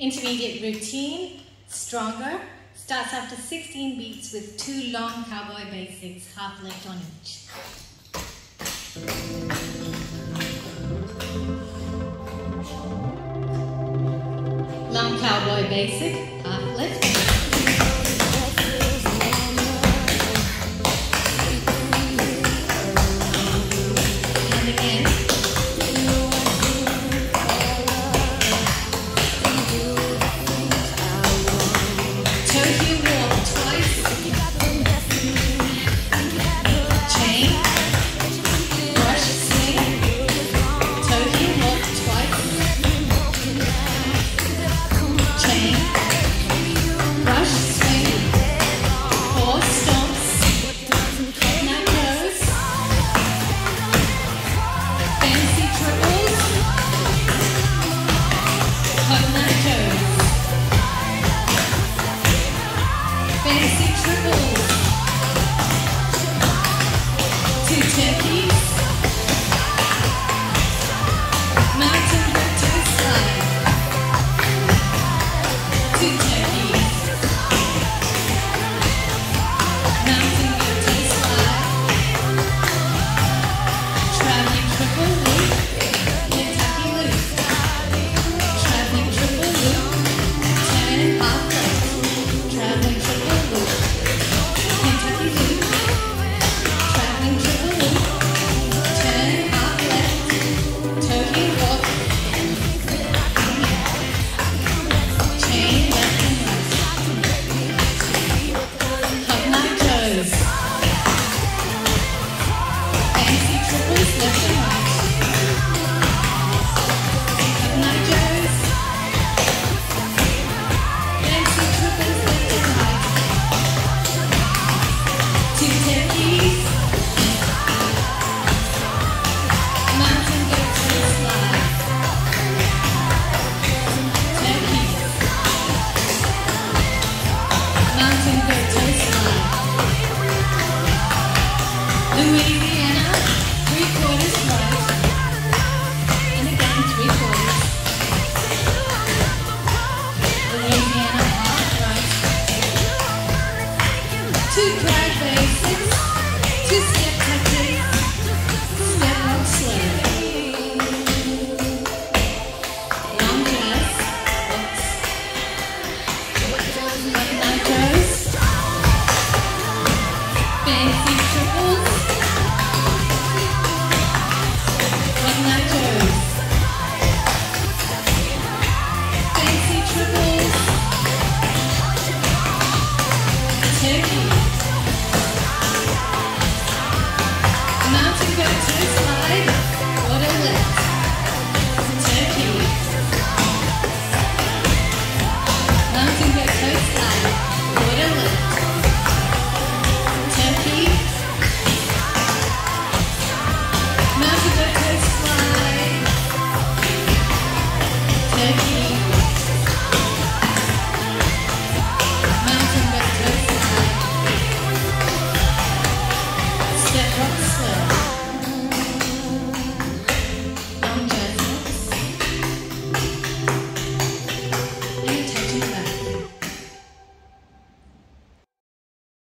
Intermediate routine, stronger, starts after 16 beats with two long cowboy basics, half lift on each. Long cowboy basic, half lift.